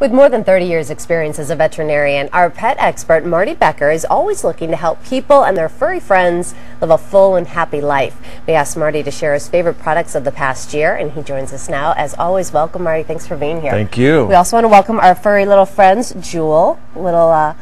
With more than 30 years' experience as a veterinarian, our pet expert Marty Becker is always looking to help people and their furry friends live a full and happy life. We asked Marty to share his favorite products of the past year, and he joins us now. As always, welcome, Marty. Thanks for being here. Thank you. We also want to welcome our furry little friends, Jewel, little uh,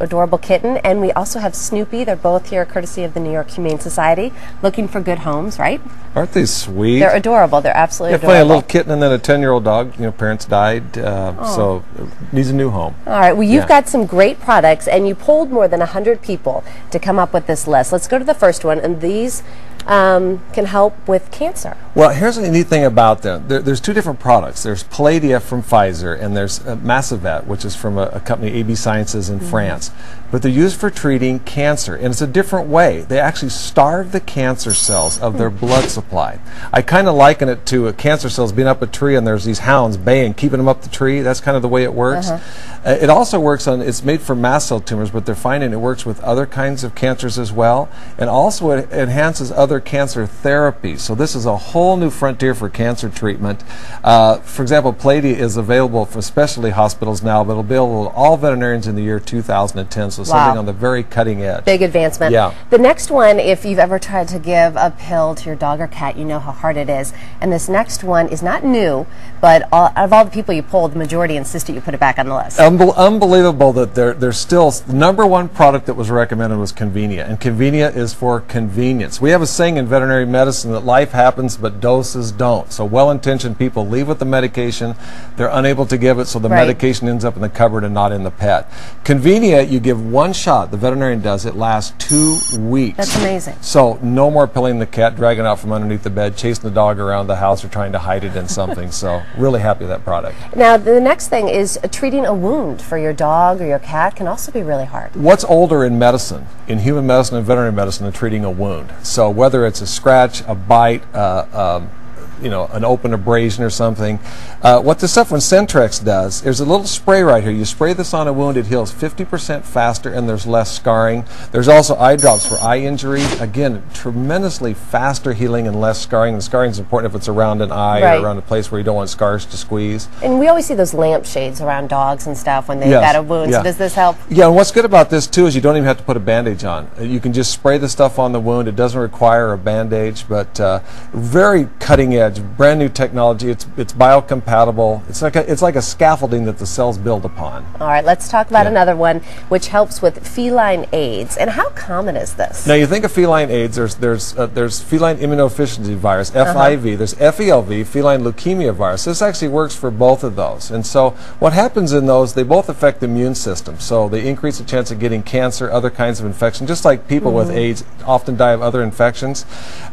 adorable kitten, and we also have Snoopy. They're both here courtesy of the New York Humane Society, looking for good homes, right? Aren't they sweet? They're adorable. They're absolutely yeah, adorable. funny, a little kitten and then a 10-year-old dog. You know, parents died, uh, so needs a new home. All right, well, you've Yeah. got some great products, and you polled more than 100 people to come up with this list. Let's go to the first one, and these um, can help with cancer. Well, here's the neat thing about them. There, there's two different products. There's Palladia from Pfizer, and there's uh, Masivet, which is from a, a company, AB Sciences in France. But they're used for treating cancer, and it's a different way. They actually starve the cancer cells of their blood supply. I kind of liken it to a cancer cells being up a tree, and there's these hounds baying, keeping them up the tree. That's kind of the way it works. Uh, it also works on, it's made for mast cell tumors, but they're finding it works with other kinds of cancers as well. And also it enhances other cancer therapies. So this is a whole new frontier for cancer treatment. Uh, for example, Palladia is available for specialty hospitals now, but it'll be available to all veterinarians in the year 2010. So something on the very cutting edge. Big advancement. Yeah. The next one, if you've ever tried to give a pill to your dog or cat, you know how hard it is. And this next one is not new, but all, out of all the people you polled, the majority insisted you put it back on the list. Unbel- unbelievable that there, there's still the number one product that was recommended was Convenia, and Convenia is for convenience. We have a saying in veterinary medicine that life happens, but doses don't. So well-intentioned people leave with the medication, they're unable to give it, so the Right. medication ends up in the cupboard and not in the pet. Convenia, you give one shot. The veterinarian does. It lasts two weeks. That's amazing. So no more pilling the cat, dragging it out from underneath the bed, chasing the dog around the house, or trying to hide it in something. so really happy with that product. Now, the next thing is treating a wound for your dog or your cat can also be really hard. What's older in medicine, in human medicine and veterinary medicine, than treating a wound? So whether it's a scratch, a bite, uh, um, you know, an open abrasion or something, uh, what the stuff from SentrX does, there's a little spray right here. You spray this on a wound, it heals 50% faster and there's less scarring. There's also eye drops for eye injuries. Again, tremendously faster healing and less scarring. The scarring is important if it's around an eye Right. or around a place where you don't want scars to squeeze. And we always see those lampshades around dogs and stuff when they've Yes, got a wound. yeah. So does this help? Yeah, and what's good about this too is you don't even have to put a bandage on. Uh, You can just spray the stuff on the wound. It doesn't require a bandage, but uh, very cutting edge, brand new technology. It's it's biocompatible. It's like a, it's like a scaffolding that the cells build upon. All right, let's talk about Yeah. another one which helps with feline AIDS. And how common is this? Now you think of feline AIDS. There's there's uh, there's feline immunodeficiency virus. (FIV). There's FELV, feline leukemia virus. This actually works for both of those. And so what happens in those? They both affect the immune system. So they increase the chance of getting cancer, other kinds of infection. Just like people with AIDS often die of other infections.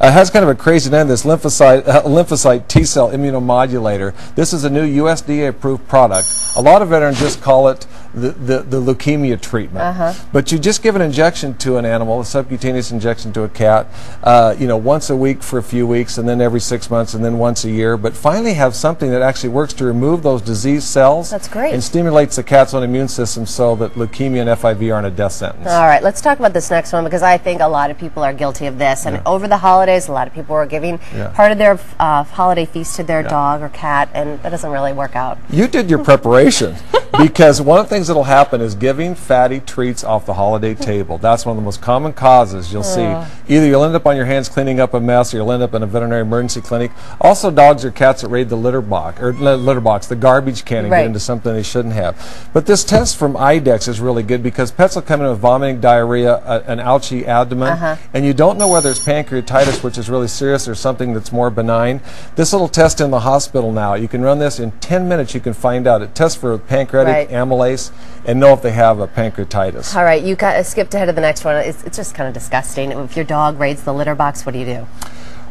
Uh, it has kind of a crazy name. This lymphocyte uh, lymphocyte T cell immunomodulator. This is a new USDA approved product. A lot of veterans just call it the, the, the leukemia treatment. But you just give an injection to an animal, a subcutaneous injection to a cat, uh, you know, once a week for a few weeks, and then every six months, and then once a year. But finally, have something that actually works to remove those disease cells. That's great. And stimulates the cat's own immune system so that leukemia and FIV aren't a death sentence. All right, let's talk about this next one because I think a lot of people are guilty of this. And over the holidays, a lot of people are giving Yeah. part of their uh, holiday feast to their Yeah. dog or cat, and that doesn't really work out. You did your preparation because one of the things that'll happen is giving fatty treats off the holiday table. That's one of the most common causes you'll see. Either you'll end up on your hands cleaning up a mess or you'll end up in a veterinary emergency clinic. Also, dogs or cats that raid the litter box or litter box, the garbage can, and Right. get into something they shouldn't have. But this test from IDEXX is really good because pets will come in with vomiting, diarrhea, a, an ouchy abdomen, uh-huh. and you don't know whether it's pancreatitis, which is really serious, or something that's more benign. This little test in the hospital now, you can run this in 10 minutes. You can find out. It tests for pancreatic Right. Amylase and know if they have a pancreatitis. All right, you got, uh, skipped ahead of the next one. It's, it's just kind of disgusting. If your dog raids the litter box, what do you do?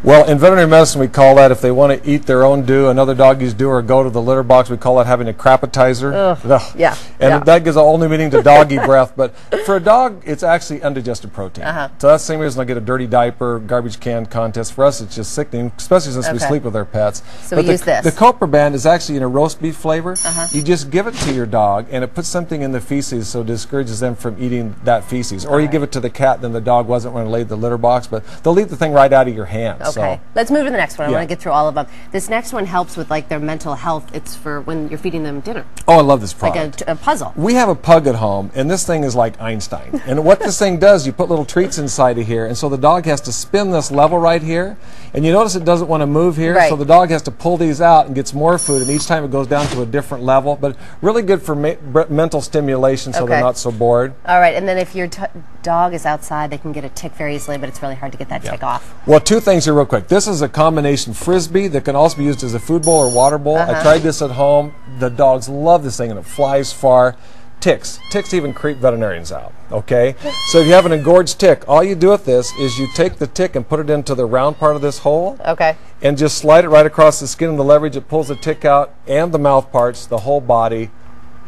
Well, in veterinary medicine, we call that if they want to eat their own do, another doggy's do, or go to the litter box, we call that having a crapatizer. Ugh. yeah, And yeah. that gives a whole new meaning to doggy breath. But for a dog, it's actually undigested protein. Uh-huh. So that's the same reason I get a dirty diaper, garbage can contest. For us, it's just sickening, especially since we sleep with our pets. So but we the, use this. The CoproBan is actually in a roast beef flavor. Uh-huh. You just give it to your dog, and it puts something in the feces so it discourages them from eating that feces. Or you give it to the cat, then the dog wasn't going to leave the litter box, but they'll eat the thing right out of your hands. Okay. Let's move to the next one. I Yeah. want to get through all of them. This next one helps with like their mental health. It's for when you're feeding them dinner, oh, I love this like a, a puzzle. We have a pug at home, and this thing is like Einstein. And what this thing does, you put little treats inside of here, and so the dog has to spin this level right here. And you notice it doesn't want to move here, Right. so the dog has to pull these out and gets more food, and each time it goes down to a different level. But really good for mental stimulation so Okay. they're not so bored. All right, and then if your t- dog is outside, they can get a tick very easily, but it's really hard to get that tick off. Well, two things here, real quick. This is a combination frisbee that can also be used as a food bowl or water bowl. Uh-huh. I tried this at home. The dogs love this thing, and it flies far. Ticks. Ticks even creep veterinarians out. Okay? So if you have an engorged tick, all you do with this is you take the tick and put it into the round part of this hole Okay. and just slide it right across the skin and the leverage. It pulls the tick out and the mouth parts, the whole body.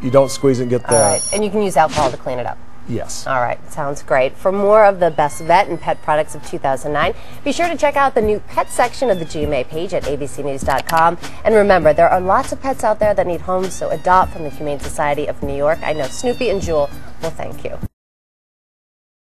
You don't squeeze it and get right, and you can use alcohol to clean it up. Yes. All right, sounds great. For more of the best vet and pet products of 2009, be sure to check out the new pet section of the GMA page at abcnews.com. And remember, there are lots of pets out there that need homes, so adopt from the Humane Society of New York. I know Snoopy and Jewel will thank you.